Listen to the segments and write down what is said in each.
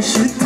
よ。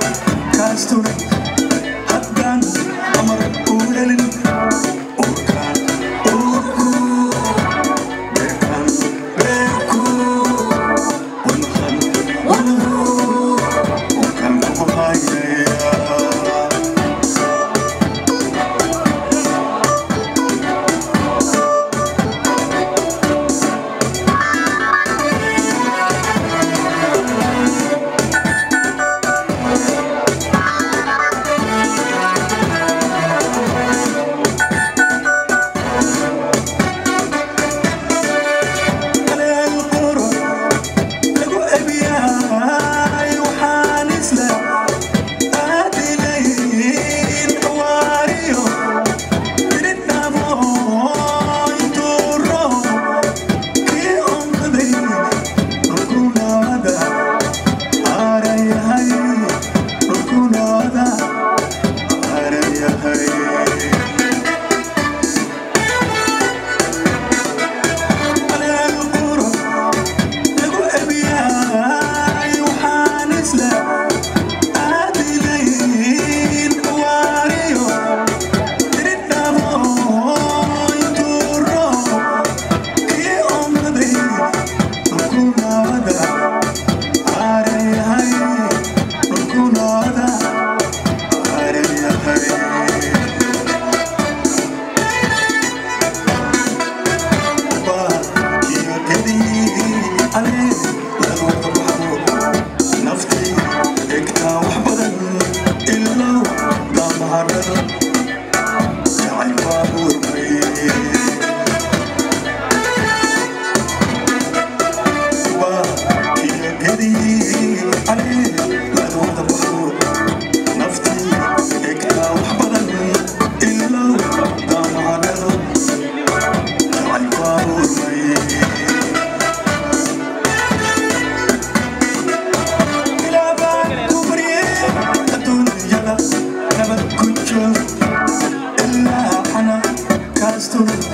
Castaway Mani Babu Rupi 人